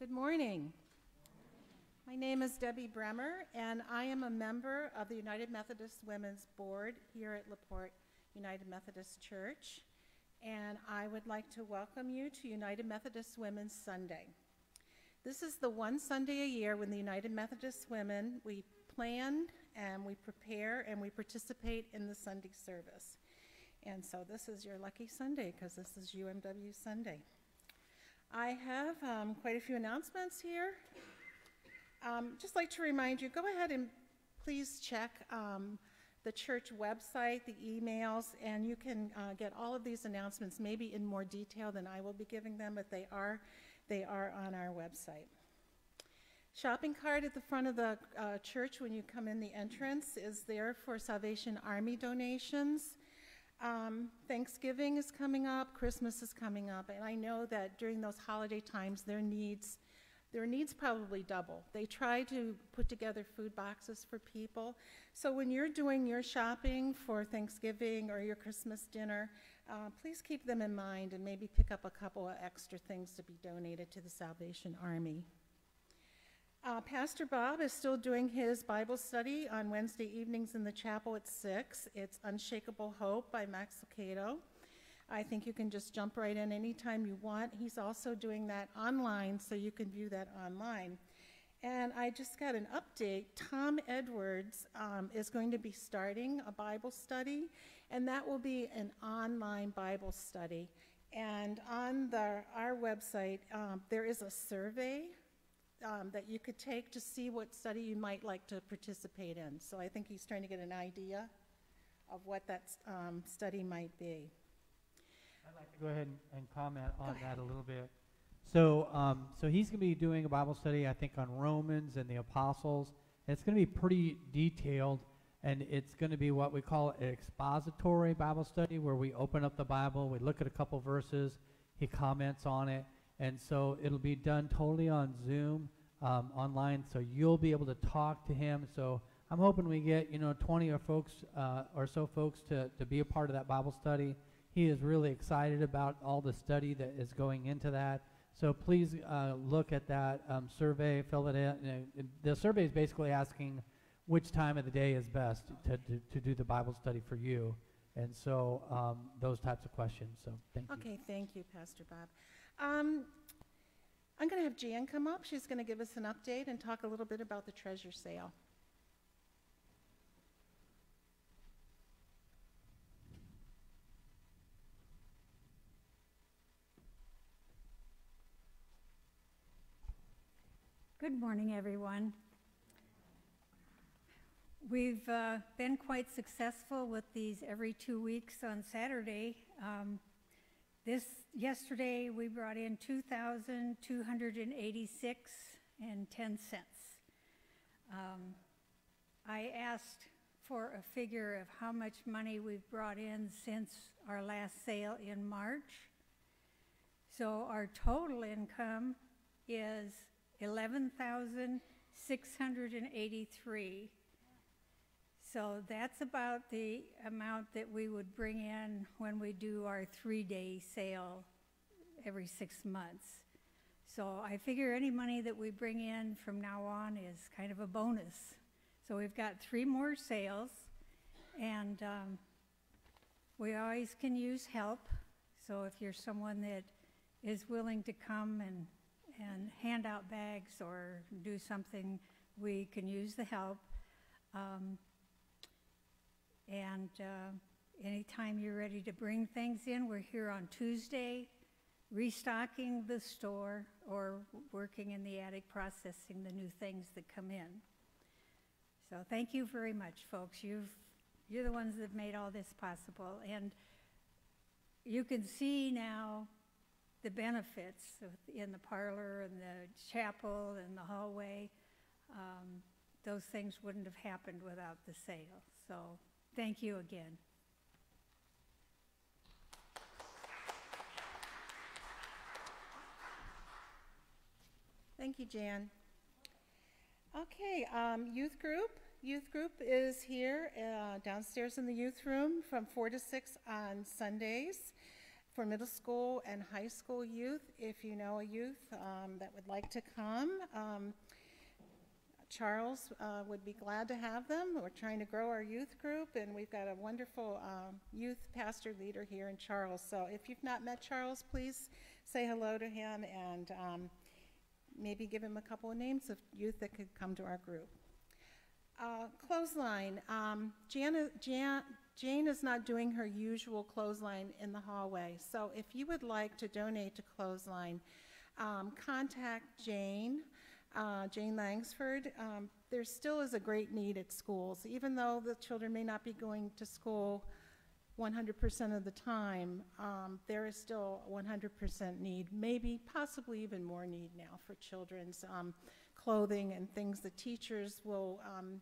Good morning. My name is Debbie Bremer, and I am a member of the United Methodist Women's Board here at LaPorte United Methodist Church, and I would like to welcome you to United Methodist Women's Sunday. This is the one Sunday a year when the United Methodist Women, we plan and we prepare and we participate in the Sunday service. And so this is your lucky Sunday because this is UMW Sunday. I have um, quite a few announcements here. Um, just like to remind you, go ahead and please check um, the church website, the emails, and you can uh, get all of these announcements maybe in more detail than I will be giving them, but they are, they are on our website. Shopping cart at the front of the uh, church when you come in the entrance is there for Salvation Army donations. Um, Thanksgiving is coming up, Christmas is coming up, and I know that during those holiday times, their needs, their needs probably double. They try to put together food boxes for people. So when you're doing your shopping for Thanksgiving or your Christmas dinner, uh, please keep them in mind and maybe pick up a couple of extra things to be donated to the Salvation Army. Uh, Pastor Bob is still doing his Bible study on Wednesday evenings in the chapel at 6. It's Unshakable Hope by Max Lucado. I think you can just jump right in anytime you want. He's also doing that online, so you can view that online. And I just got an update. Tom Edwards um, is going to be starting a Bible study, and that will be an online Bible study. And on the, our website, um, there is a survey um, that you could take to see what study you might like to participate in. So I think he's trying to get an idea of what that um, study might be. I'd like to go ahead and, and comment on that a little bit. So, um, so he's going to be doing a Bible study, I think, on Romans and the apostles. It's going to be pretty detailed, and it's going to be what we call an expository Bible study, where we open up the Bible, we look at a couple verses, he comments on it, and so it'll be done totally on Zoom, um, online, so you'll be able to talk to him. So I'm hoping we get, you know, 20 or folks uh, or so folks to, to be a part of that Bible study. He is really excited about all the study that is going into that. So please uh, look at that um, survey, fill it in. the survey is basically asking which time of the day is best to, to, to do the Bible study for you. And so um, those types of questions. So thank you. Okay, thank you, Pastor Bob. Um, I'm going to have Jan come up. She's going to give us an update and talk a little bit about the treasure sale. Good morning, everyone. We've uh, been quite successful with these every two weeks on Saturday. Um, this yesterday we brought in 2,286 and 10 cents. Um, I asked for a figure of how much money we've brought in since our last sale in March. So our total income is 11,683 so that's about the amount that we would bring in when we do our three-day sale every six months. So I figure any money that we bring in from now on is kind of a bonus. So we've got three more sales, and um, we always can use help. So if you're someone that is willing to come and, and hand out bags or do something, we can use the help. Um, and uh, anytime you're ready to bring things in, we're here on Tuesday, restocking the store or working in the attic processing the new things that come in. So thank you very much, folks. You've, you're the ones that have made all this possible. And you can see now the benefits in the parlor and the chapel and the hallway. Um, those things wouldn't have happened without the sale. So Thank you again. Thank you, Jan. Okay, um, youth group. Youth group is here uh, downstairs in the youth room from 4 to 6 on Sundays. for middle school and high school youth. If you know a youth um, that would like to come, um, Charles uh, would be glad to have them. We're trying to grow our youth group, and we've got a wonderful um, youth pastor leader here in Charles. So if you've not met Charles, please say hello to him and um, maybe give him a couple of names of youth that could come to our group. Uh, clothesline. Um, Jan, Jane is not doing her usual clothesline in the hallway. So if you would like to donate to clothesline, um, contact Jane, uh, Jane Langsford. Um, there still is a great need at schools, even though the children may not be going to school 100% of the time. Um, there is still 100% need, maybe possibly even more need now for children's um, clothing and things. The teachers will um,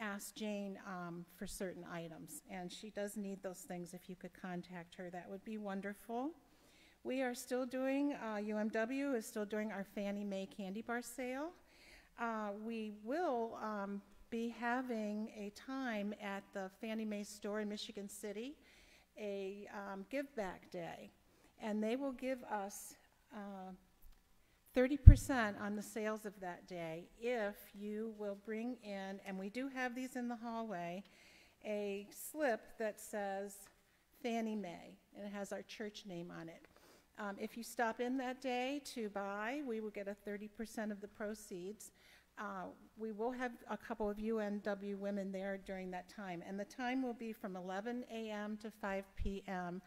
ask Jane um, for certain items, and she does need those things. If you could contact her, that would be wonderful. We are still doing, uh, UMW is still doing our Fannie May candy bar sale. Uh, we will um, be having a time at the Fannie May store in Michigan City, a um, give back day, and they will give us uh, 30% on the sales of that day if you will bring in, and we do have these in the hallway, a slip that says Fannie May, and it has our church name on it. Um, if you stop in that day to buy, we will get a 30% of the proceeds. Uh, we will have a couple of UMW women there during that time, and the time will be from 11 a.m. to 5 p.m.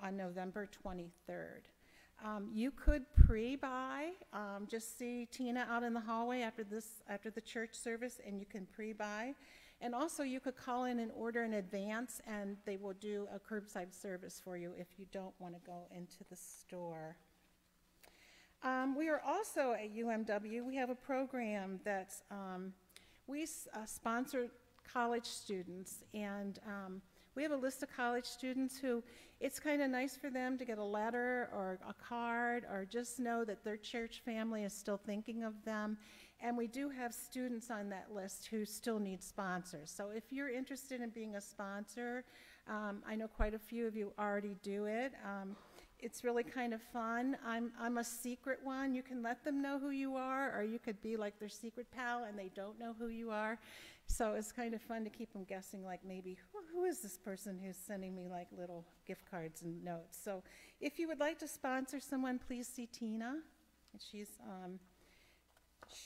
on November 23rd. Um, you could pre-buy. Um, just see Tina out in the hallway after this, after the church service, and you can pre-buy. And also, you could call in and order in advance, and they will do a curbside service for you if you don't want to go into the store. Um, we are also at UMW. We have a program that's um, we uh, sponsor college students, and um, we have a list of college students who it's kind of nice for them to get a letter or a card or just know that their church family is still thinking of them. And we do have students on that list who still need sponsors. So if you're interested in being a sponsor, um, I know quite a few of you already do it. Um, it's really kind of fun. I'm, I'm a secret one. You can let them know who you are, or you could be like their secret pal and they don't know who you are. So it's kind of fun to keep them guessing, like maybe, who, who is this person who's sending me like little gift cards and notes? So if you would like to sponsor someone, please see Tina. She's, um,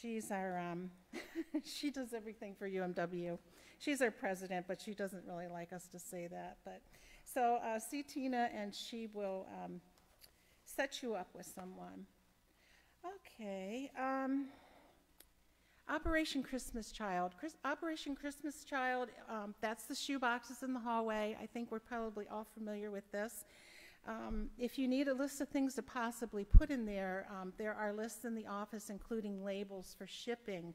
she's our, um, she does everything for UMW. She's our president, but she doesn't really like us to say that. But so uh, see Tina, and she will um, set you up with someone. Okay. Um, Operation Christmas Child. Chris, Operation Christmas Child, um, that's the shoe boxes in the hallway. I think we're probably all familiar with this. Um, if you need a list of things to possibly put in there, um, there are lists in the office including labels for shipping.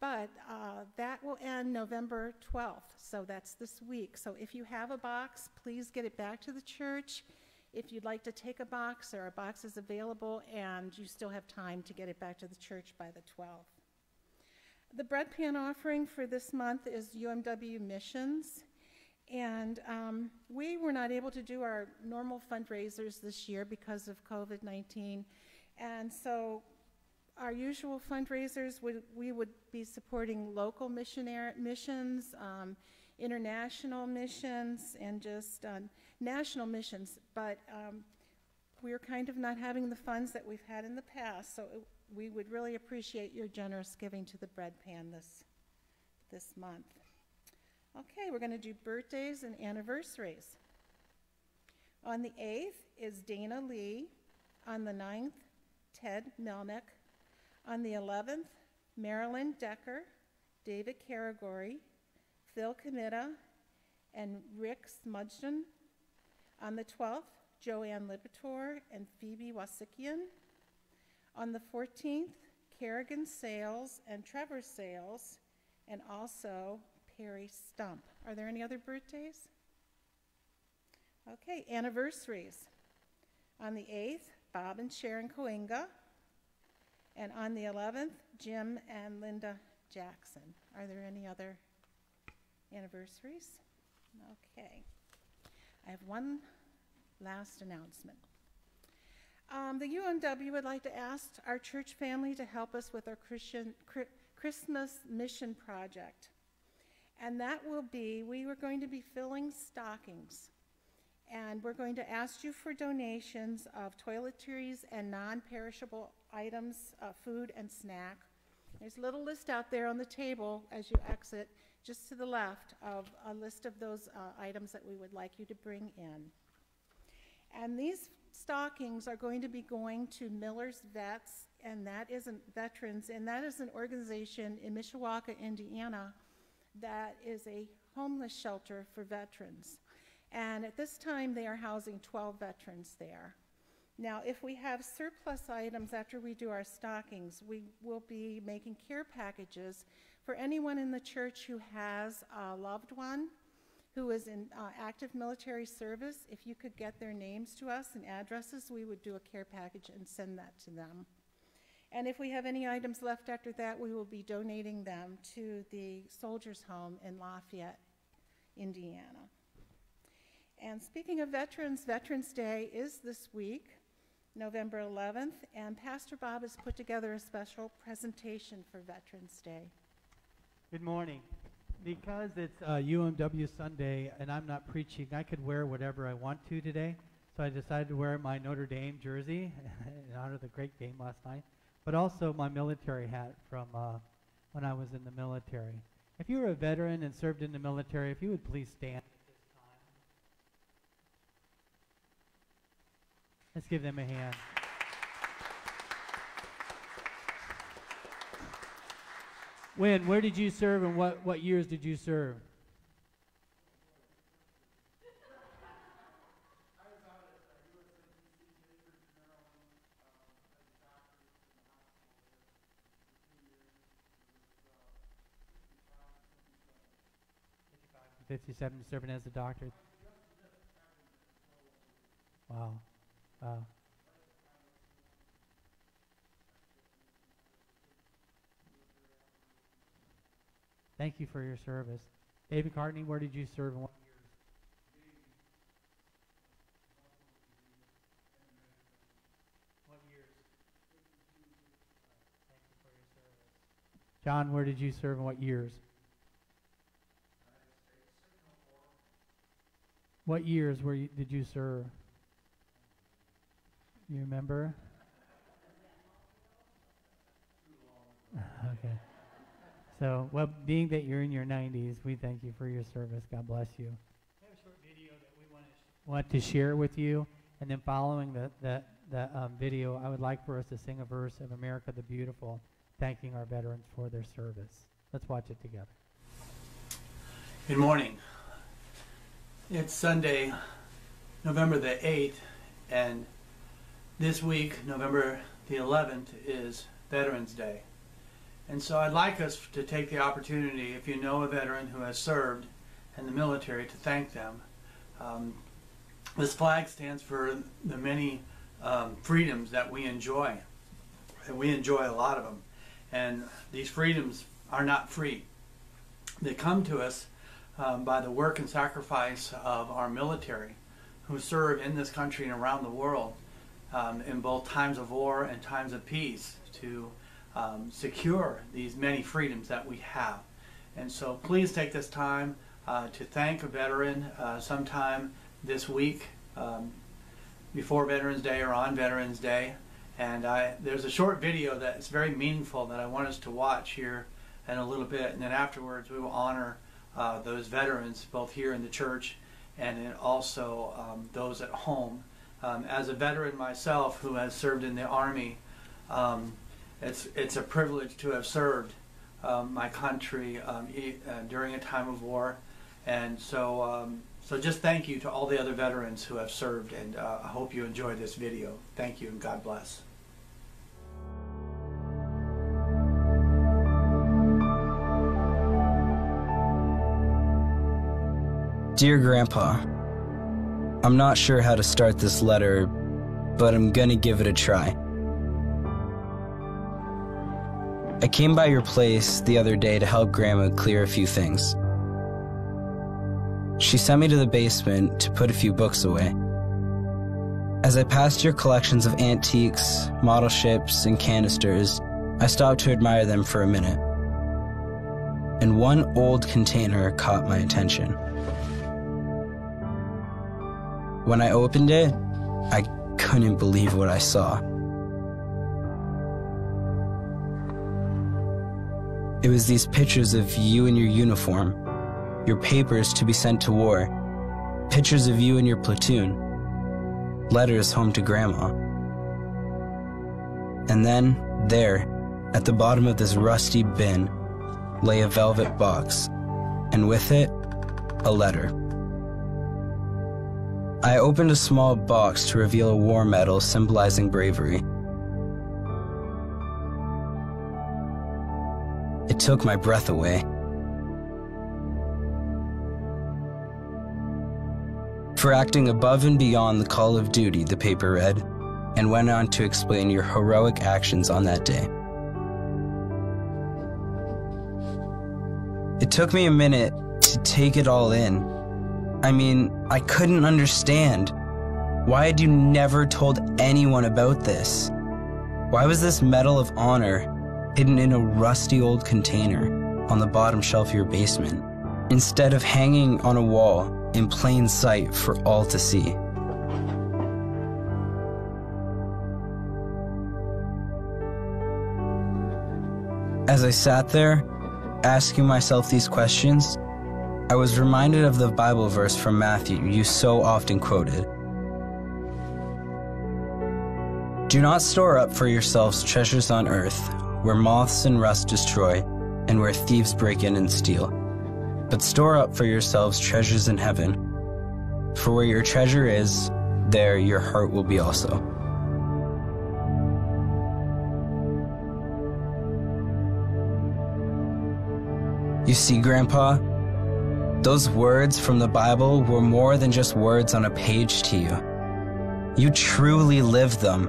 But uh, that will end November 12th, so that's this week. So if you have a box, please get it back to the church. If you'd like to take a box, there are boxes available, and you still have time to get it back to the church by the 12th. The bread pan offering for this month is UMW Missions. And um, we were not able to do our normal fundraisers this year because of COVID 19. And so our usual fundraisers, would, we would be supporting local missionary, missions, um, international missions, and just uh, national missions. But um, we're kind of not having the funds that we've had in the past. So it, we would really appreciate your generous giving to the bread pan this, this month. Okay, we're going to do birthdays and anniversaries. On the 8th is Dana Lee. On the 9th, Ted Melnick. On the 11th, Marilyn Decker, David Caragori, Phil Comita, and Rick Smudgeon. On the 12th, Joanne Lipitor and Phoebe Wasikian. On the 14th, Kerrigan Sales and Trevor Sales, and also Perry Stump. Are there any other birthdays? Okay, anniversaries. On the 8th, Bob and Sharon Coinga. And on the 11th, Jim and Linda Jackson. Are there any other anniversaries? Okay. I have one last announcement. Um, the UMW would like to ask our church family to help us with our Christian, Christmas mission project. And that will be, we are going to be filling stockings. And we're going to ask you for donations of toiletries and non-perishable items, uh, food and snack. There's a little list out there on the table as you exit, just to the left of a list of those uh, items that we would like you to bring in. And these stockings are going to be going to Miller's Vets, and that is an veterans, and that is an organization in Mishawaka, Indiana, that is a homeless shelter for veterans. And at this time, they are housing 12 veterans there. Now, if we have surplus items after we do our stockings, we will be making care packages for anyone in the church who has a loved one who is in uh, active military service. If you could get their names to us and addresses, we would do a care package and send that to them. And if we have any items left after that, we will be donating them to the Soldiers Home in Lafayette, Indiana. And speaking of veterans, Veterans Day is this week, November 11th, and Pastor Bob has put together a special presentation for Veterans Day. Good morning. Because it's uh, UMW Sunday and I'm not preaching, I could wear whatever I want to today. So I decided to wear my Notre Dame jersey in honor of the great game last night, but also my military hat from uh, when I was in the military. If you were a veteran and served in the military, if you would please stand. Let's give them a hand. When, where did you serve and what, what years did you serve? Fifty-seven, serving as a doctor. Wow, wow. Thank you for your service. David Cartney, where did you serve. John, where did you serve and what years? What years were you, did you serve? You remember? okay. So, well, being that you're in your 90s, we thank you for your service. God bless you. We have a short video that we want to, sh- want to share with you. And then following the, the, the um, video, I would like for us to sing a verse of America the Beautiful, thanking our veterans for their service. Let's watch it together. Good morning. It's Sunday, November the 8th, and this week, November the 11th, is Veterans Day. And so I'd like us to take the opportunity, if you know a veteran who has served in the military, to thank them. Um, this flag stands for the many um, freedoms that we enjoy. And we enjoy a lot of them. And these freedoms are not free. They come to us um, by the work and sacrifice of our military who serve in this country and around the world um, in both times of war and times of peace to um, secure these many freedoms that we have. And so please take this time uh, to thank a veteran uh, sometime this week um, before Veterans Day or on Veterans Day. And I, there's a short video that's very meaningful that I want us to watch here in a little bit. And then afterwards we will honor uh, those veterans both here in the church and also um, those at home. Um, as a veteran myself who has served in the Army, um, it's, it's a privilege to have served um, my country um, e- uh, during a time of war. And so, so just thank you to all the other veterans who have served, and uh, I hope you enjoy this video. Thank you, and God bless. Dear Grandpa, I'm not sure how to start this letter, but I'm gonna give it a try. I came by your place the other day to help Grandma clear a few things. She sent me to the basement to put a few books away. As I passed your collections of antiques, model ships, and canisters, I stopped to admire them for a minute. And one old container caught my attention. When I opened it, I couldn't believe what I saw. It was these pictures of you in your uniform, your papers to be sent to war, pictures of you and your platoon, letters home to Grandma. And then, there, at the bottom of this rusty bin, lay a velvet box, and with it, a letter. I opened a small box to reveal a war medal symbolizing bravery. It took my breath away. For acting above and beyond the call of duty, the paper read, and went on to explain your heroic actions on that day. It took me a minute to take it all in. I mean, I couldn't understand. Why had you never told anyone about this? Why was this Medal of Honor hidden in a rusty old container on the bottom shelf of your basement, instead of hanging on a wall in plain sight for all to see? As I sat there, asking myself these questions, I was reminded of the Bible verse from Matthew you so often quoted. Do not store up for yourselves treasures on earth, where moths and rust destroy, and where thieves break in and steal. But store up for yourselves treasures in heaven. For where your treasure is, there your heart will be also. You see, Grandpa, those words from the Bible were more than just words on a page to you. You truly lived them.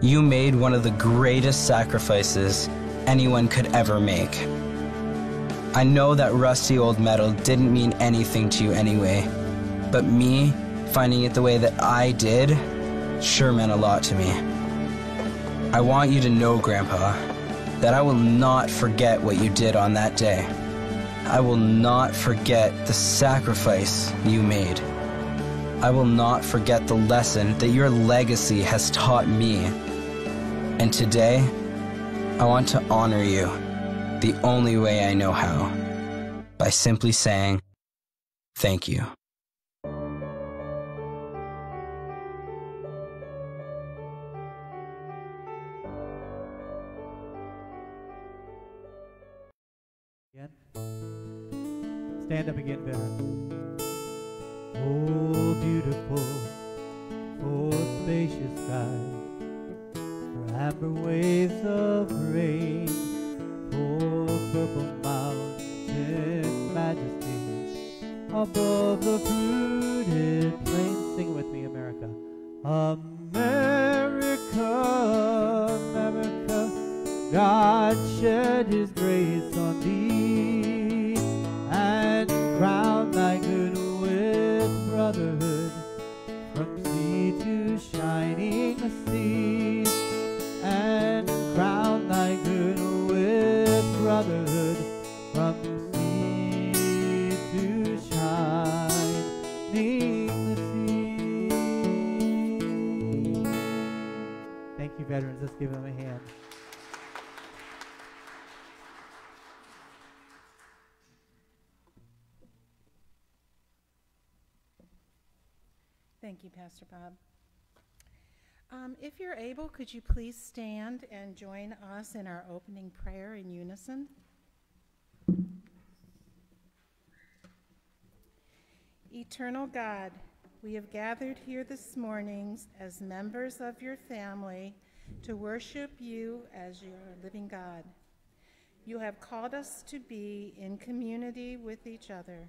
You made one of the greatest sacrifices anyone could ever make. I know that rusty old metal didn't mean anything to you anyway, but me finding it the way that I did sure meant a lot to me. I want you to know, Grandpa, that I will not forget what you did on that day. I will not forget the sacrifice you made. I will not forget the lesson that your legacy has taught me. And today, I want to honor you the only way I know how by simply saying, Thank you. Stand up again, veterans. Oh, beautiful, for spacious skies, for amber waves of rain, for purple mountain majesty, above the fruited plain. Sing with me, America. America, give them a hand. Thank you, Pastor Bob. Um, If you're able, could you please stand and join us in our opening prayer in unison? Eternal God, we have gathered here this morning as members of your family to worship you as your living God. You have called us to be in community with each other.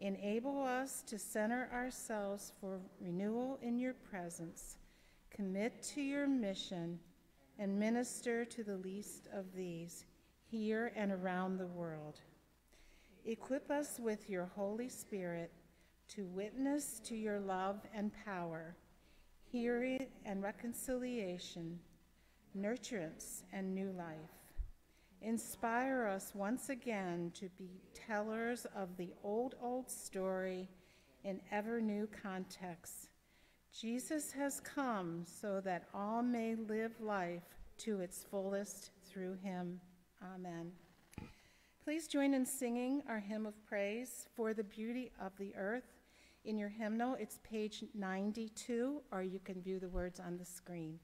Enable us to center ourselves for renewal in your presence, commit to your mission, and minister to the least of these here and around the world. Equip us with your Holy Spirit to witness to your love and power hearing and reconciliation, nurturance and new life. Inspire us once again to be tellers of the old, old story in ever new contexts. Jesus has come so that all may live life to its fullest through him. Amen. Please join in singing our hymn of praise for the beauty of the earth. In your hymnal, it's page 92, or you can view the words on the screen.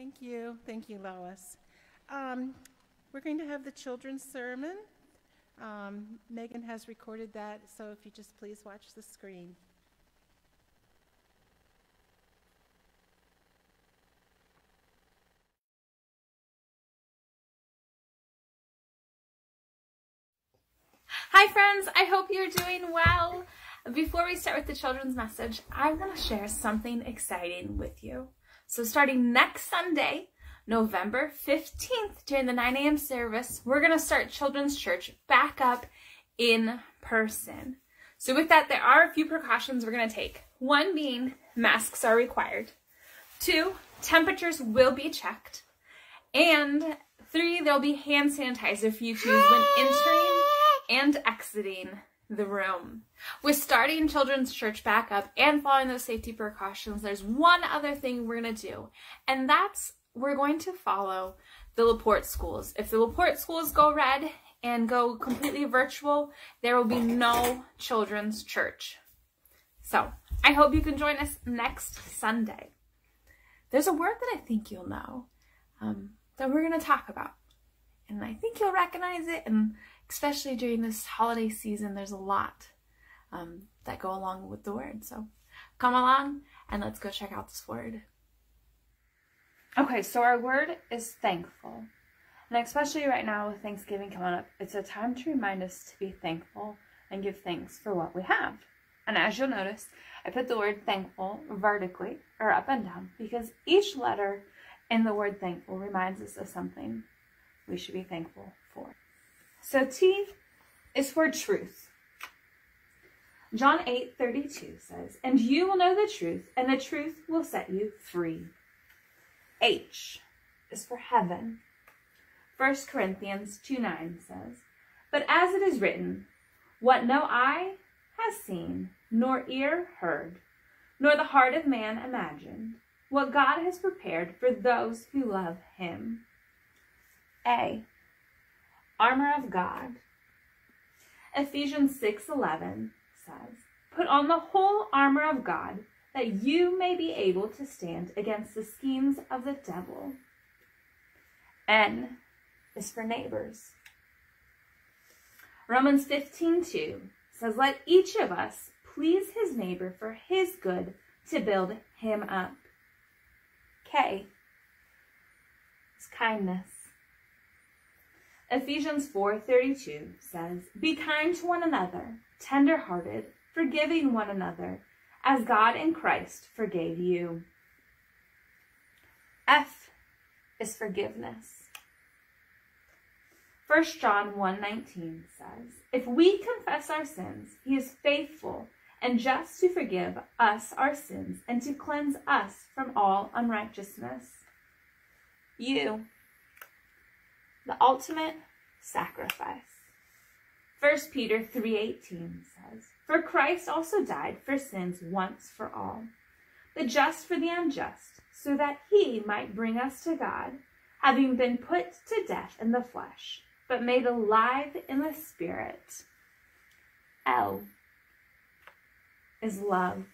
Thank you. Thank you, Lois. Um, we're going to have the children's sermon. Um, Megan has recorded that, so if you just please watch the screen. Hi, friends. I hope you're doing well. Before we start with the children's message, I'm going to share something exciting with you. So starting next Sunday, November 15th, during the 9 a.m. service, we're going to start Children's Church back up in person. So with that, there are a few precautions we're going to take. One being masks are required. Two, temperatures will be checked. And three, there'll be hand sanitizer for you to use when entering and exiting the room. With starting children's church back up and following those safety precautions, there's one other thing we're going to do, and that's we're going to follow the Laporte schools. If the Laporte schools go red and go completely virtual, there will be no children's church. So I hope you can join us next Sunday. There's a word that I think you'll know um, that we're going to talk about. And I think you'll recognize it. And especially during this holiday season, there's a lot um, that go along with the word. So come along and let's go check out this word. Okay, so our word is thankful. And especially right now with Thanksgiving coming up, it's a time to remind us to be thankful and give thanks for what we have. And as you'll notice, I put the word thankful vertically or up and down because each letter in the word thankful reminds us of something we should be thankful for. So T is for truth. John 8 32 says, And you will know the truth, and the truth will set you free. H is for heaven. 1 Corinthians 2 9 says, But as it is written, what no eye has seen, nor ear heard, nor the heart of man imagined, what God has prepared for those who love him. A. Armor of God. Ephesians 6:11 says, "Put on the whole armor of God, that you may be able to stand against the schemes of the devil." N is for neighbors. Romans 15:2 says, "Let each of us please his neighbor for his good to build him up." K is kindness. Ephesians 4:32 says, "Be kind to one another, tender-hearted, forgiving one another, as God in Christ forgave you." F is forgiveness. 1 John 1:19 says, "If we confess our sins, he is faithful and just to forgive us our sins and to cleanse us from all unrighteousness." You the ultimate sacrifice. 1 Peter 3:18 says, "For Christ also died for sins once for all, the just for the unjust, so that he might bring us to God, having been put to death in the flesh, but made alive in the spirit." L is love.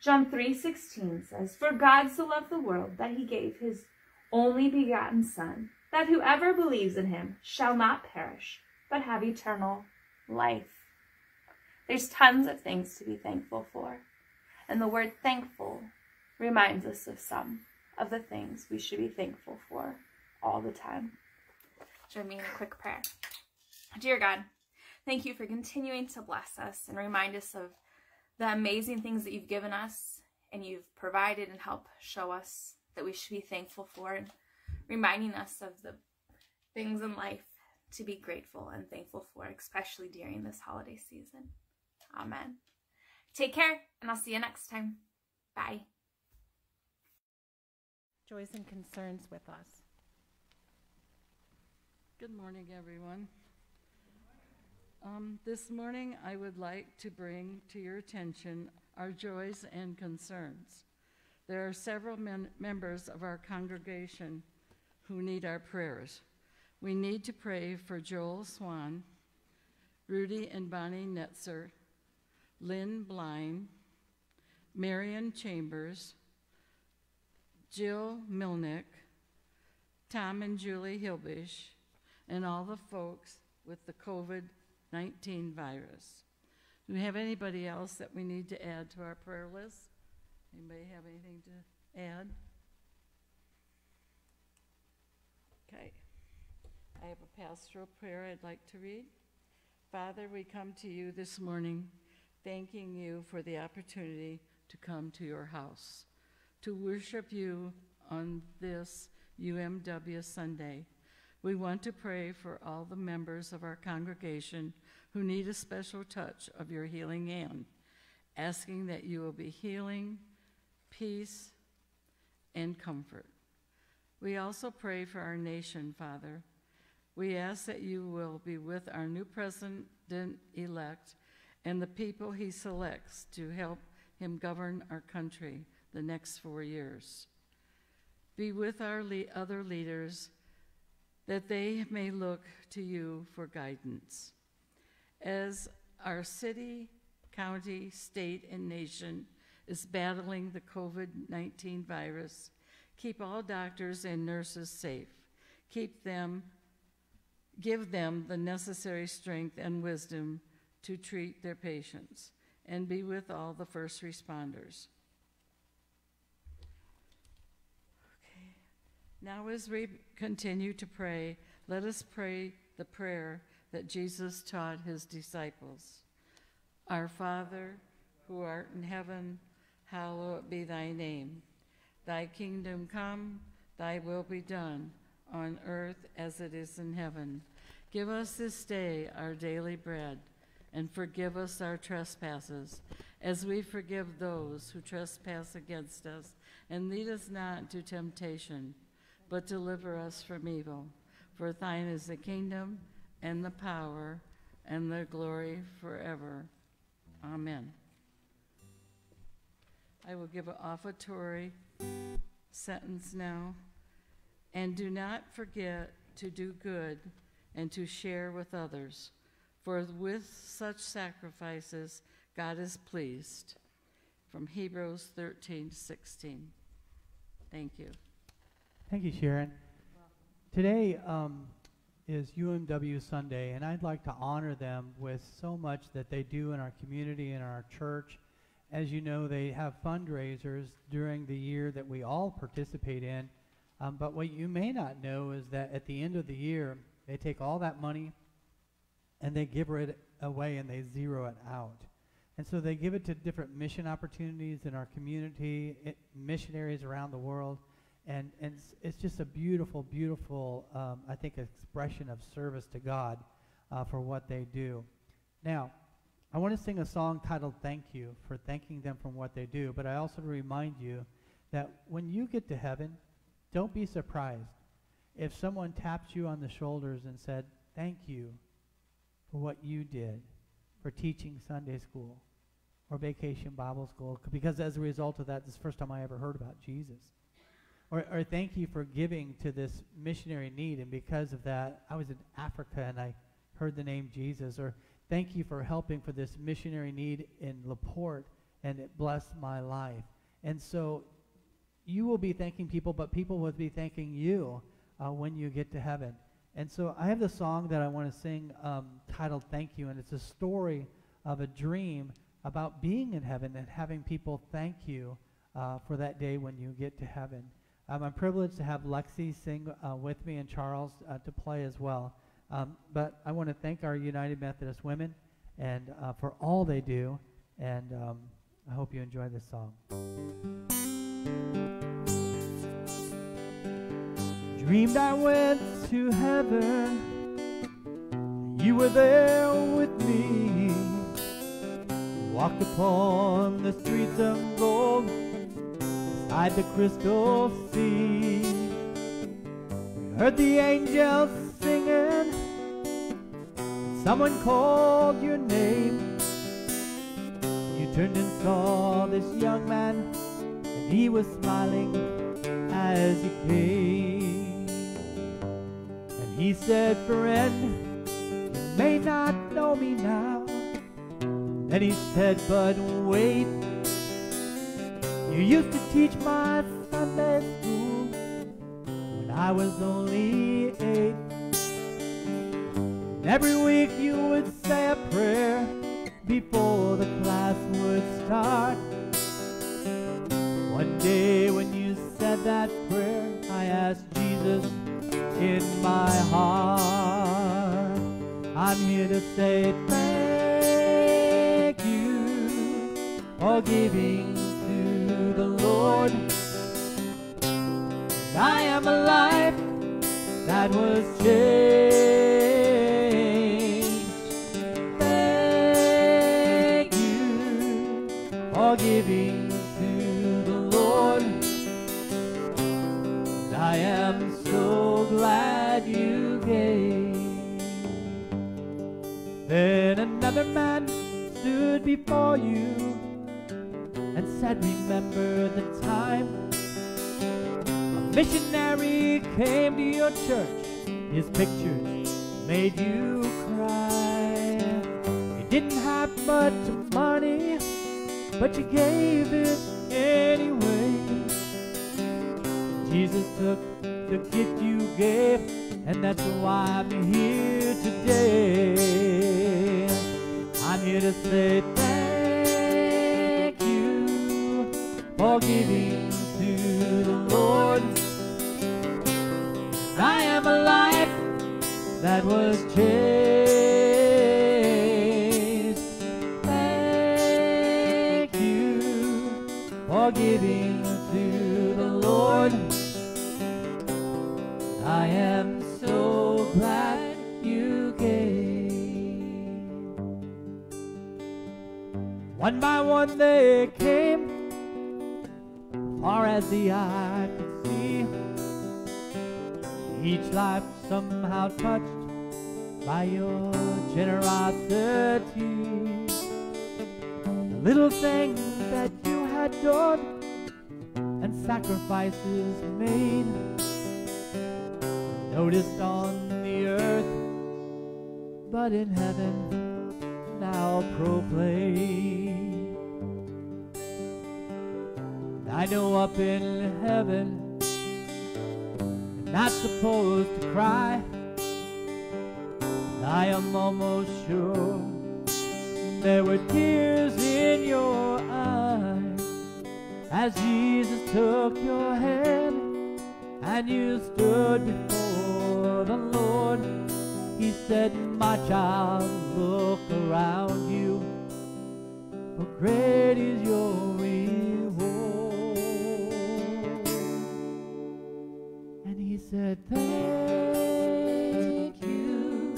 John 3:16 says, "For God so loved the world that he gave his only begotten son, that whoever believes in him shall not perish, but have eternal life. There's tons of things to be thankful for, and the word thankful reminds us of some of the things we should be thankful for all the time. Join me in a quick prayer. Dear God, thank you for continuing to bless us and remind us of the amazing things that you've given us and you've provided and helped show us that we should be thankful for reminding us of the things in life to be grateful and thankful for, especially during this holiday season. Amen. Take care, and I'll see you next time. Bye. Joys and concerns with us. Good morning, everyone. Um, this morning, I would like to bring to your attention our joys and concerns. There are several men- members of our congregation who need our prayers. We need to pray for Joel Swan, Rudy and Bonnie Netzer, Lynn Blind, Marion Chambers, Jill Milnick, Tom and Julie Hilbish, and all the folks with the COVID 19 virus. Do we have anybody else that we need to add to our prayer list? Anybody have anything to add? Okay. I have a pastoral prayer I'd like to read. Father, we come to you this morning thanking you for the opportunity to come to your house, to worship you on this UMW Sunday. We want to pray for all the members of our congregation who need a special touch of your healing hand, asking that you will be healing, peace, and comfort. We also pray for our nation, Father. We ask that you will be with our new president elect and the people he selects to help him govern our country the next four years. Be with our le- other leaders that they may look to you for guidance. As our city, county, state, and nation is battling the COVID 19 virus, keep all doctors and nurses safe. Keep them, give them the necessary strength and wisdom to treat their patients, and be with all the first responders. Okay. Now, as we continue to pray, let us pray the prayer that Jesus taught his disciples. Our Father, who art in heaven, hallowed be thy name. Thy kingdom come, thy will be done, on earth as it is in heaven. Give us this day our daily bread, and forgive us our trespasses, as we forgive those who trespass against us. And lead us not into temptation, but deliver us from evil. For thine is the kingdom, and the power, and the glory forever. Amen. I will give an offertory sentence now. And do not forget to do good and to share with others, for with such sacrifices God is pleased. From Hebrews 13 16. Thank you. Thank you, Sharon. Today um, is UMW Sunday, and I'd like to honor them with so much that they do in our community and our church. As you know, they have fundraisers during the year that we all participate in. Um, but what you may not know is that at the end of the year, they take all that money and they give it away and they zero it out. And so they give it to different mission opportunities in our community, it, missionaries around the world. And, and it's, it's just a beautiful, beautiful, um, I think, expression of service to God uh, for what they do. Now, I want to sing a song titled Thank You for thanking them for what they do, but I also remind you that when you get to heaven, don't be surprised if someone taps you on the shoulders and said, Thank you for what you did for teaching Sunday school or vacation Bible school, because as a result of that, this is the first time I ever heard about Jesus. Or, or thank you for giving to this missionary need, and because of that, I was in Africa and I heard the name Jesus. Or thank you for helping for this missionary need in LaPorte, and it blessed my life. And so you will be thanking people, but people will be thanking you uh, when you get to heaven. And so I have the song that I want to sing um, titled Thank You, and it's a story of a dream about being in heaven and having people thank you uh, for that day when you get to heaven. Um, I'm privileged to have Lexi sing uh, with me and Charles uh, to play as well. Um, but I want to thank our United Methodist women and uh, for all they do, and um, I hope you enjoy this song. Dreamed I went to heaven, you were there with me. Walked upon the streets of gold, beside the crystal sea. We heard the angels singing, someone called your name. You turned and saw this young man, and he was smiling as you came. And he said, Friend, you may not know me now. Then he said, But wait, you used to teach my Sunday school when I was only eight. And every week you would say a prayer before the class would start. One day when you said that prayer, I asked Jesus in my heart. I'm here to say thank you for giving to the Lord. I am a life that was changed. Thank you for giving to the Lord. I am so glad you came. Then another man stood before you and said, Remember the time a missionary came to your church, his pictures made you cry. You didn't have much money, but you gave it anyway. Jesus took the gift you gave, and that's why I'm here today. I'm here to say thank you for giving to the Lord. I am a life that was changed. One by one they came, far as the eye could see. Each life somehow touched by your generosity. The little things that you had done and sacrifices made noticed on the earth, but in heaven now proclaim. I know up in heaven, I'm not supposed to cry. I am almost sure there were tears in your eyes as Jesus took your hand and you stood before the Lord. He said, My child, look around you, for great is your said, Thank you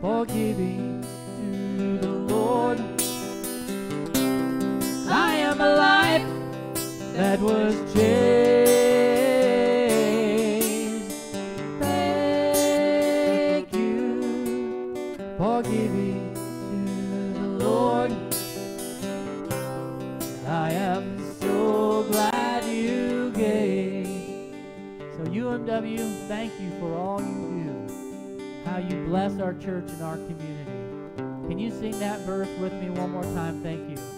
for giving to the Lord. I am a life that was changed. Thank you for all you do. How you bless our church and our community. Can you sing that verse with me one more time? Thank you.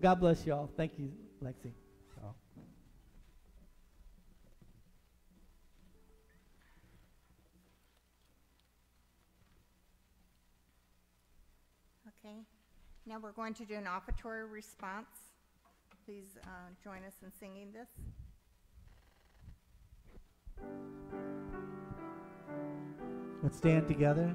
God bless y'all. Thank you, Lexi. Oh. Okay, now we're going to do an offertory response. Please uh, join us in singing this. Let's stand together.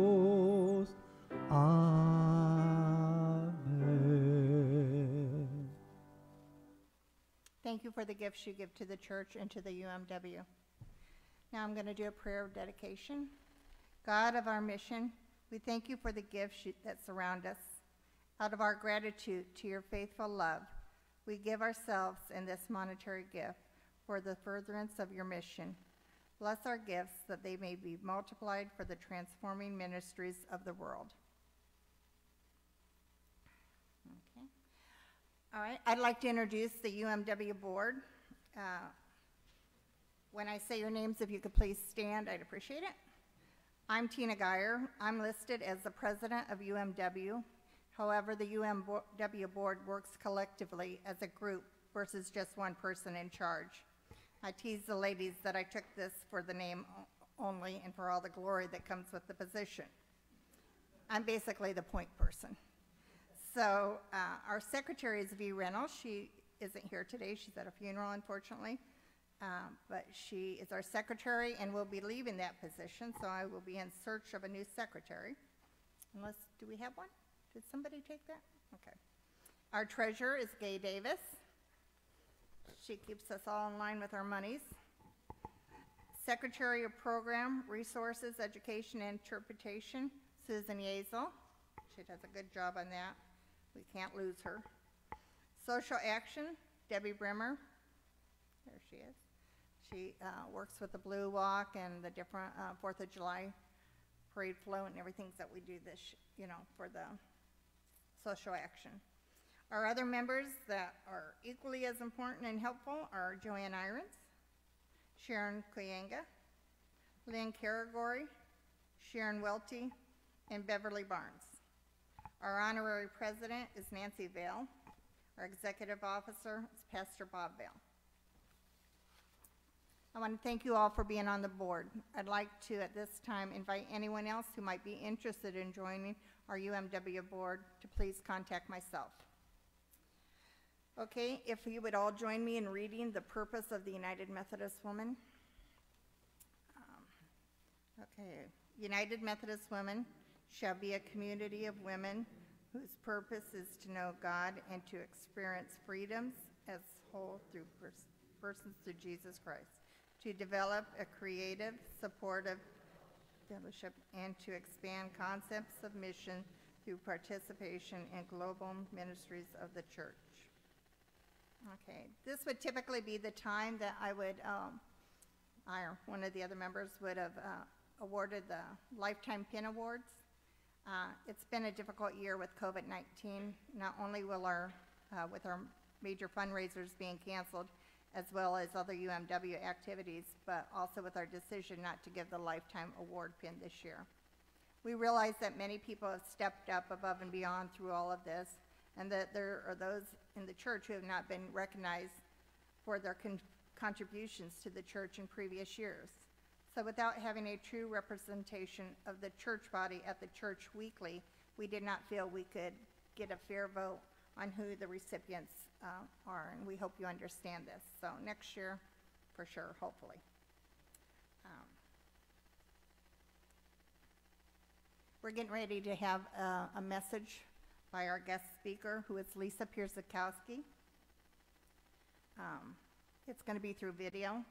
You for the gifts you give to the church and to the UMW. Now I'm going to do a prayer of dedication. God of our mission, we thank you for the gifts that surround us. Out of our gratitude to your faithful love, we give ourselves in this monetary gift for the furtherance of your mission. Bless our gifts that they may be multiplied for the transforming ministries of the world. Okay. All right, I'd like to introduce the UMW Board. Uh, When I say your names, if you could please stand, I'd appreciate it. I'm Tina Geyer. I'm listed as the president of UMW. However, the UMW board works collectively as a group versus just one person in charge. I tease the ladies that I took this for the name only and for all the glory that comes with the position. I'm basically the point person. So uh, our secretary is V. Reynolds. She isn't here today. She's at a funeral, unfortunately. Um, But she is our secretary and will be leaving that position, so I will be in search of a new secretary. Unless, do we have one? Did somebody take that? Okay. Our treasurer is Gay Davis. She keeps us all in line with our monies. Secretary of Program, Resources, Education, and Interpretation, Susan Yeazel. She does a good job on that. We can't lose her. Social Action, Debbie Brimmer. There she is. She uh, works with the Blue Walk and the different uh, Fourth of July parade float and everything that we do this, you know, for the social action. Our other members that are equally as important and helpful are Joanne Irons, Sharon Kuyanga, Lynn Caragori, Sharon Welty, and Beverly Barnes. Our honorary president is Nancy Vale. Our executive officer is Pastor Bob Vale. I want to thank you all for being on the board. I'd like to, at this time, invite anyone else who might be interested in joining our UMW board to please contact myself. Okay, if you would all join me in reading the purpose of the United Methodist Woman. Um, Okay, United Methodist Women shall be a community of women whose purpose is to know God and to experience freedoms as whole through pers- persons through Jesus Christ, to develop a creative, supportive fellowship, and to expand concepts of mission through participation in global ministries of the church. Okay, this would typically be the time that I would, um, I or one of the other members would have uh, awarded the Lifetime Pin Awards. Uh, It's been a difficult year with COVID-19. Not only will our, uh, with our major fundraisers being canceled, as well as other UMW activities, but also with our decision not to give the Lifetime Award pin this year. We realize that many people have stepped up above and beyond through all of this, and that there are those in the church who have not been recognized for their con- contributions to the church in previous years. So without having a true representation of the church body at the church weekly, we did not feel we could get a fair vote on who the recipients uh, are, and we hope you understand this. So next year, for sure, hopefully. Um, We're getting ready to have uh, a message by our guest speaker, who is Lisa Pierzakowski. Um, It's going to be through video.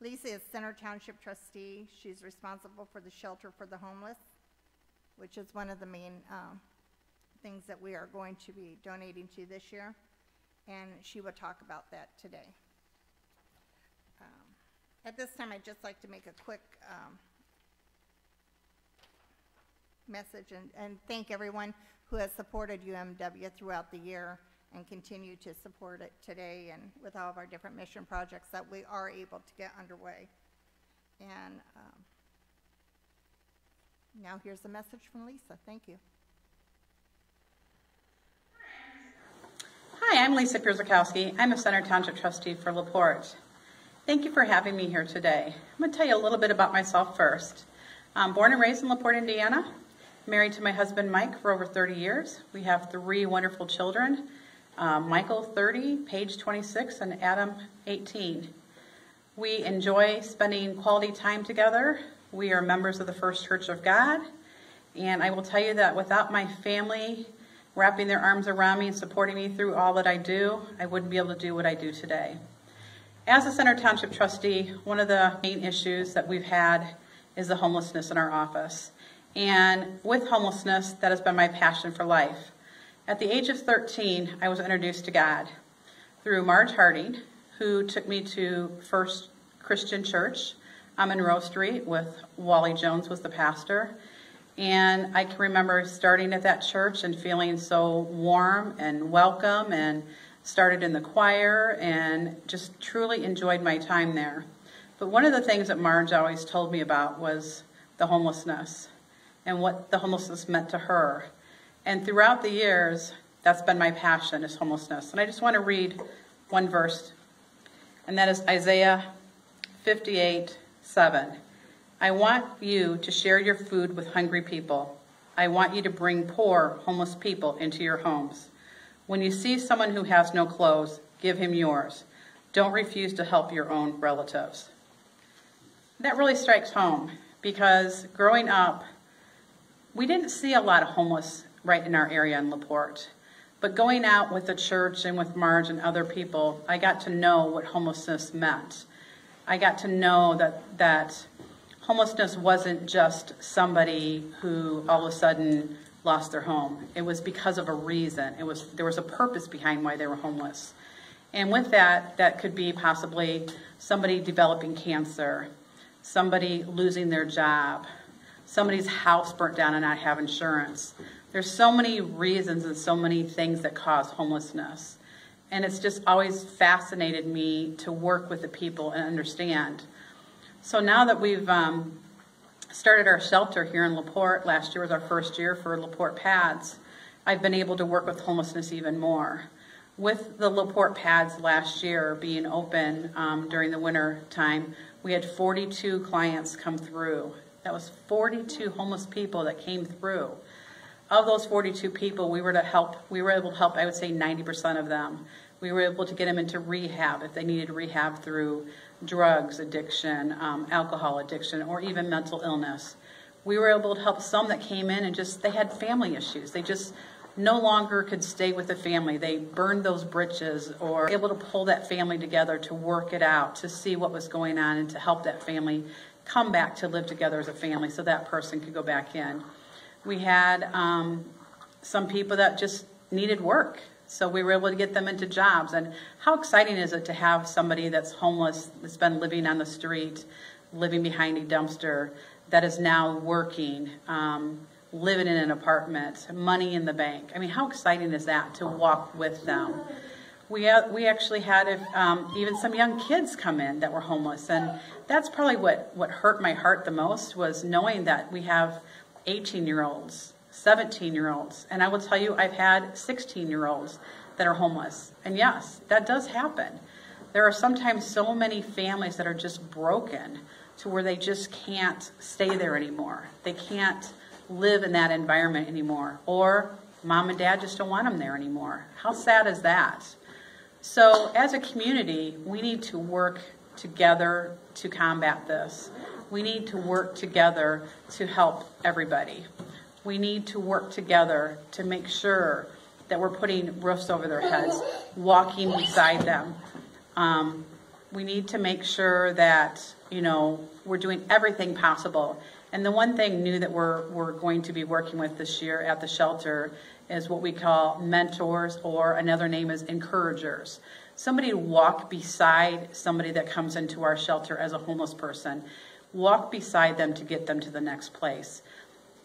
Lisa is Center Township trustee. She's responsible for the shelter for the homeless, which is one of the main um, things that we are going to be donating to this year, and she will talk about that today. Um, At this time, I'd just like to make a quick um, message and, and thank everyone who has supported UMW throughout the year and continue to support it today and with all of our different mission projects that we are able to get underway. And um, now here's a message from Lisa. Thank you. Hi, I'm Lisa Pierzakowski. I'm a Center Township trustee for LaPorte. Thank you for having me here today. I'm going to tell you a little bit about myself first. I'm born and raised in LaPorte, Indiana. Married to my husband Mike for over 30 years. We have three wonderful children um, Michael, 30, Paige 26, and Adam, 18. We enjoy spending quality time together. We are members of the First Church of God. And I will tell you that without my family wrapping their arms around me and supporting me through all that I do, I wouldn't be able to do what I do today. As a Center Township trustee, one of the main issues that we've had is the homelessness in our office. And with homelessness, that has been my passion for life. At the age of 13, I was introduced to God through Marge Harding, who took me to First Christian Church on Monroe Street with Wally Jones was the pastor. And I can remember starting at that church and feeling so warm and welcome and started in the choir and just truly enjoyed my time there. But one of the things that Marge always told me about was the homelessness and what the homelessness meant to her. And throughout the years, that's been my passion is homelessness. And I just want to read one verse, and that is Isaiah 58 7. I want you to share your food with hungry people. I want you to bring poor, homeless people into your homes. When you see someone who has no clothes, give him yours. Don't refuse to help your own relatives. That really strikes home because growing up, we didn't see a lot of homeless right in our area in LaPorte. But going out with the church and with Marge and other people, I got to know what homelessness meant. I got to know that, that homelessness wasn't just somebody who all of a sudden lost their home. It was because of a reason. It was there was a purpose behind why they were homeless. And with that, that could be possibly somebody developing cancer, somebody losing their job, somebody's house burnt down and not have insurance. There's so many reasons and so many things that cause homelessness. And it's just always fascinated me to work with the people and understand. So now that we've um, started our shelter here in LaPorte, last year was our first year for LaPorte PADS, I've been able to work with homelessness even more. With the LaPorte PADS last year being open um, during the winter time, we had 42 clients come through. That was 42 homeless people that came through. Of those 42 people, we were to help, we were able to help, I would say 90% of them. We were able to get them into rehab if they needed rehab through drugs addiction, um, alcohol addiction, or even mental illness. We were able to help some that came in and just, they had family issues. They just no longer could stay with the family. They burned those bridges or able to pull that family together to work it out, to see what was going on and to help that family come back to live together as a family so that person could go back in. We had um, some people that just needed work. So we were able to get them into jobs. And how exciting is it to have somebody that's homeless, that's been living on the street, living behind a dumpster, that is now working, um, living in an apartment, money in the bank. I mean, how exciting is that to walk with them? We, uh, we actually had um, even some young kids come in that were homeless, and that's probably what, what hurt my heart the most was knowing that we have 18 year olds, 17 year olds, and I will tell you, I've had 16 year olds that are homeless. And yes, that does happen. There are sometimes so many families that are just broken to where they just can't stay there anymore. They can't live in that environment anymore. Or mom and dad just don't want them there anymore. How sad is that? So, as a community, we need to work together to combat this. We need to work together to help everybody. We need to work together to make sure that we're putting roofs over their heads, walking beside them. Um, we need to make sure that, you know, we're doing everything possible. And the one thing new that we're, we're going to be working with this year at the shelter is what we call mentors, or another name is encouragers. Somebody to walk beside somebody that comes into our shelter as a homeless person, walk beside them to get them to the next place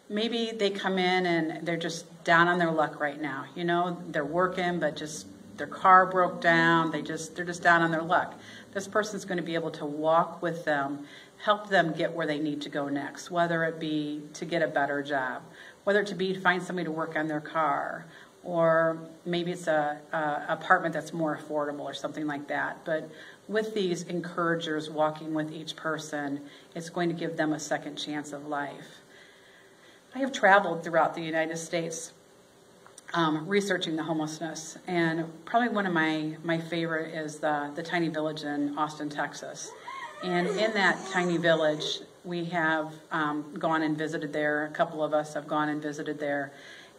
maybe they come in and they're just down on their luck right now. You know, they're working, but just their car broke down. They just they're just down on their luck. This person's going to be able to walk with them, help them get where they need to go next, whether it be to get a better job, whether it be to find somebody to work on their car, or maybe it's a, a apartment that's more affordable or something like that. But with these encouragers walking with each person, it's going to give them a second chance of life. I have traveled throughout the United States um, researching the homelessness, and probably one of my, my favorite is the, the tiny village in Austin, Texas. And in that tiny village, we have um, gone and visited there. A couple of us have gone and visited there.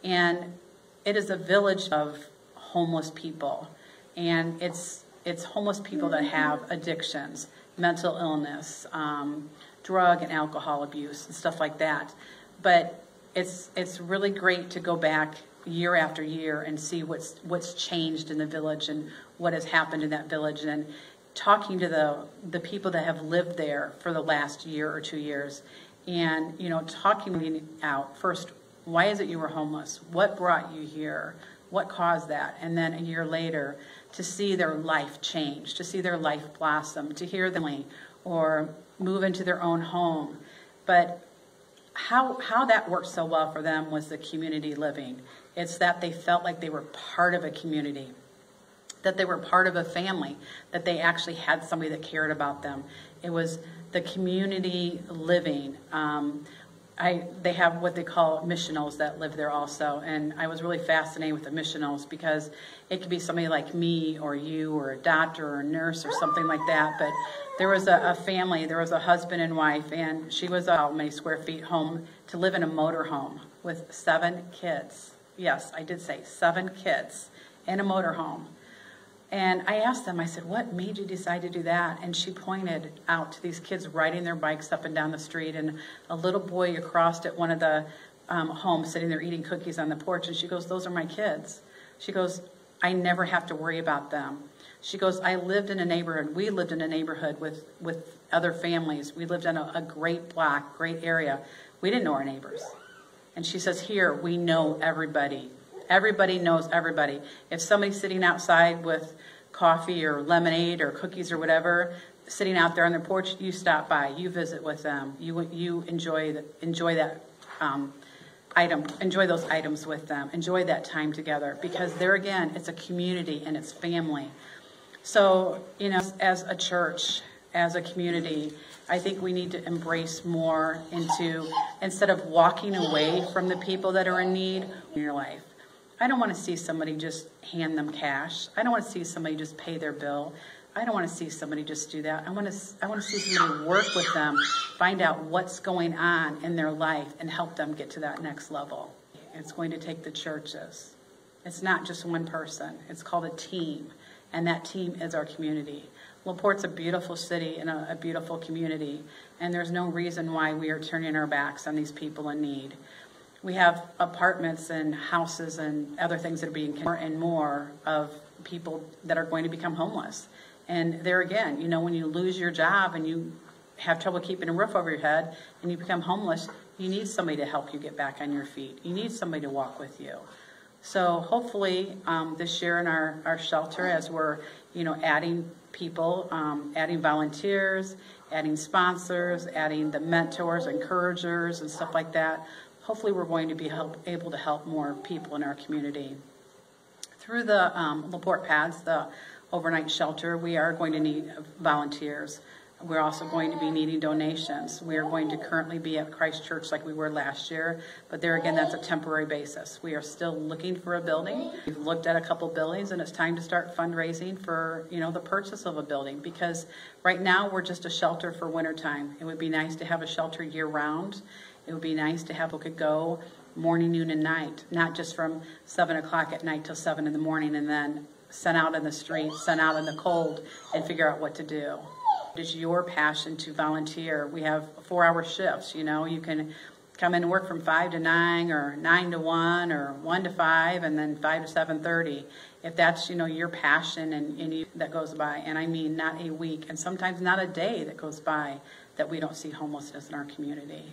And it is a village of homeless people. And it's, it's homeless people that have addictions, mental illness, um, drug and alcohol abuse, and stuff like that. But it's it's really great to go back year after year and see what's what's changed in the village and what has happened in that village. And talking to the the people that have lived there for the last year or two years and you know talking out first why is it you were homeless? What brought you here? What caused that? And then a year later to see their life change to see their life blossom to hear them or move into their own home but how, how that worked so well for them was the community living. It's that they felt like they were part of a community, that they were part of a family, that they actually had somebody that cared about them. It was the community living. Um, I, they have what they call missionals that live there also, and I was really fascinated with the missionals because it could be somebody like me or you or a doctor or a nurse or something like that. But there was a, a family, there was a husband and wife, and she was out many square feet home to live in a motor home with seven kids. Yes, I did say seven kids in a motor home. And I asked them, I said, what made you decide to do that? And she pointed out to these kids riding their bikes up and down the street, and a little boy across at one of the um, homes sitting there eating cookies on the porch. And she goes, Those are my kids. She goes, I never have to worry about them. She goes, I lived in a neighborhood, we lived in a neighborhood with, with other families. We lived in a, a great block, great area. We didn't know our neighbors. And she says, Here, we know everybody. Everybody knows everybody. If somebody's sitting outside with coffee or lemonade or cookies or whatever, sitting out there on their porch, you stop by, you visit with them, you you enjoy the, enjoy that um, item, enjoy those items with them, enjoy that time together because there again, it's a community and it's family. So you know, as a church, as a community, I think we need to embrace more into instead of walking away from the people that are in need in your life. I don't want to see somebody just hand them cash. I don't want to see somebody just pay their bill. I don't want to see somebody just do that. I want to I want to see somebody work with them, find out what's going on in their life and help them get to that next level. It's going to take the churches. It's not just one person. It's called a team, and that team is our community. LaPorte's a beautiful city and a, a beautiful community, and there's no reason why we are turning our backs on these people in need we have apartments and houses and other things that are being more and more of people that are going to become homeless. And there again, you know, when you lose your job and you have trouble keeping a roof over your head and you become homeless, you need somebody to help you get back on your feet. You need somebody to walk with you. So hopefully um, this year in our, our shelter, as we're, you know, adding people, um, adding volunteers, adding sponsors, adding the mentors, encouragers, and stuff like that, hopefully we're going to be help, able to help more people in our community. Through the um, LaPorte PADS, the overnight shelter, we are going to need volunteers. We're also going to be needing donations. We are going to currently be at Christ Church like we were last year, but there again, that's a temporary basis. We are still looking for a building. We've looked at a couple buildings, and it's time to start fundraising for you know the purchase of a building because right now we're just a shelter for wintertime. It would be nice to have a shelter year round it would be nice to have people could go morning, noon, and night, not just from seven o'clock at night till seven in the morning, and then sent out in the street, sent out in the cold, and figure out what to do. It is your passion to volunteer. We have four-hour shifts. You know, you can come in and work from five to nine, or nine to one, or one to five, and then five to seven thirty. If that's you know your passion and, and you, that goes by, and I mean not a week, and sometimes not a day that goes by that we don't see homelessness in our community.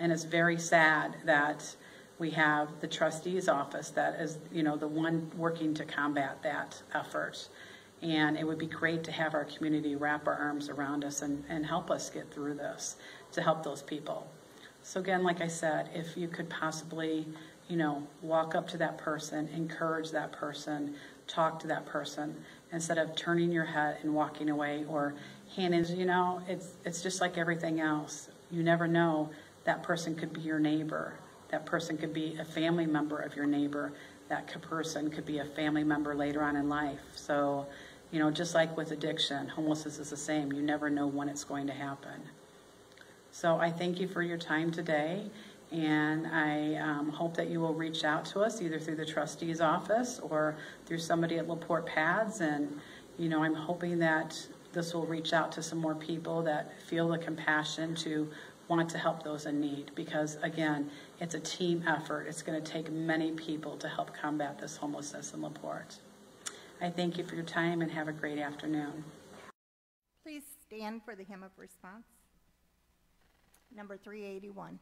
And it's very sad that we have the trustee's office that is, you know, the one working to combat that effort. And it would be great to have our community wrap our arms around us and, and help us get through this, to help those people. So again, like I said, if you could possibly, you know, walk up to that person, encourage that person, talk to that person, instead of turning your head and walking away or handing, you know, it's, it's just like everything else. You never know that person could be your neighbor. That person could be a family member of your neighbor. That person could be a family member later on in life. So, you know, just like with addiction, homelessness is the same. You never know when it's going to happen. So I thank you for your time today. And I um, hope that you will reach out to us either through the trustee's office or through somebody at LaPorte PADS. And, you know, I'm hoping that this will reach out to some more people that feel the compassion to want to help those in need because, again, it's a team effort. It's going to take many people to help combat this homelessness in LaPorte. I thank you for your time and have a great afternoon. Please stand for the hymn of response. Number 381.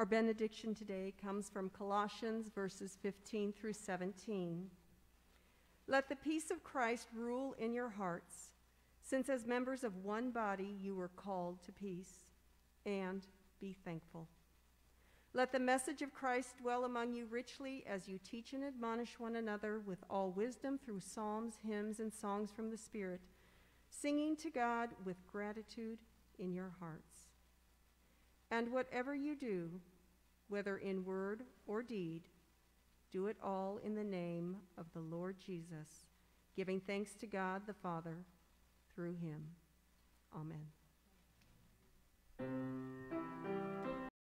Our benediction today comes from Colossians verses 15 through 17. Let the peace of Christ rule in your hearts, since as members of one body you were called to peace, and be thankful. Let the message of Christ dwell among you richly as you teach and admonish one another with all wisdom through psalms, hymns, and songs from the Spirit, singing to God with gratitude in your hearts. And whatever you do, whether in word or deed, do it all in the name of the Lord Jesus, giving thanks to God the Father through him. Amen.